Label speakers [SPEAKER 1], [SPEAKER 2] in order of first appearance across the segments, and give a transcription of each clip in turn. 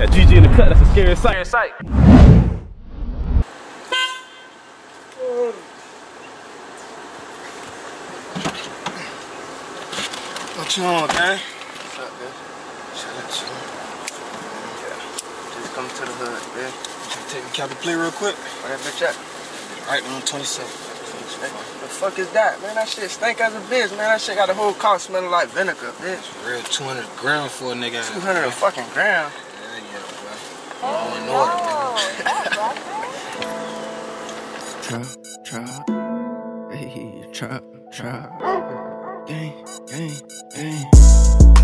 [SPEAKER 1] Got GG in the cut, that's a scary sight. sight.
[SPEAKER 2] What you on, man?
[SPEAKER 3] What's up, man? Shout out to you. Yeah. Just come to the hood, man.
[SPEAKER 2] Can you take me Captain Play real quick?
[SPEAKER 3] Where that bitch at?
[SPEAKER 2] Right on 27.
[SPEAKER 3] The fuck is that, man? That shit stink as a bitch, man. That shit got the whole car smelling like vinegar, bitch.
[SPEAKER 2] Real 200 gram for a nigga.
[SPEAKER 3] 200 a fucking gram.
[SPEAKER 2] All in order,
[SPEAKER 4] Trap, trap, hey, trap, trap, gang, gang, gang,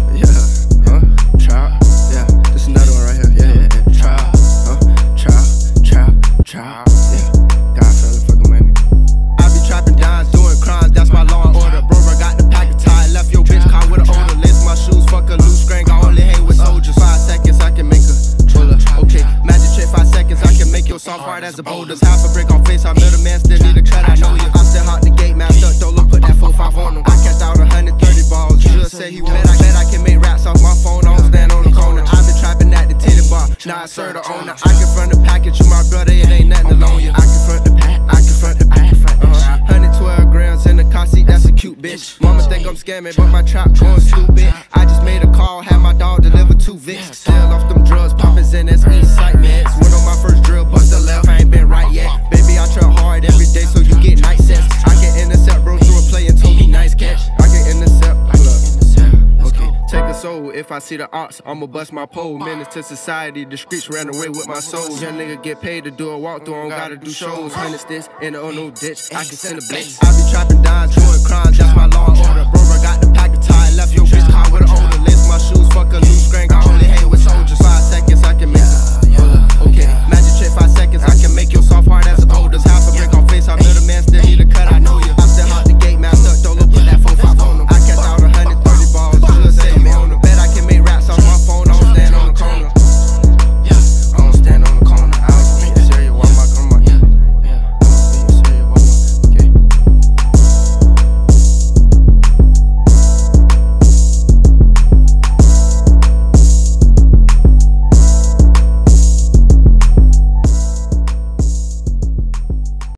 [SPEAKER 4] hard as a boulders. Half a brick on face, I middleman, still need a cut, I know you. I'm still hot the gate, man, stuck, don't look, put that 4-5 on him. I catch out 130 balls, should say he bet I, bet I can make raps off my phone, I don't stand on the corner. I've been trapping at the titty bar, now I serve the owner. I confront the package, you my brother, it ain't nothing alone. you. I confront the pack, I confront the pack. Uh-huh. 112 grams in the car seat, that's a cute bitch. Mama think I'm scamming, but my trap going stupid. Soul. If I see the ox, I'ma bust my pole. Menace to society, the streets ran away with my soul. Young nigga get paid to do a walkthrough, I don't gotta do shows. Menace this in the no ditch, I can send a blitz. I be trapping dimes, doing crimes, that's my law and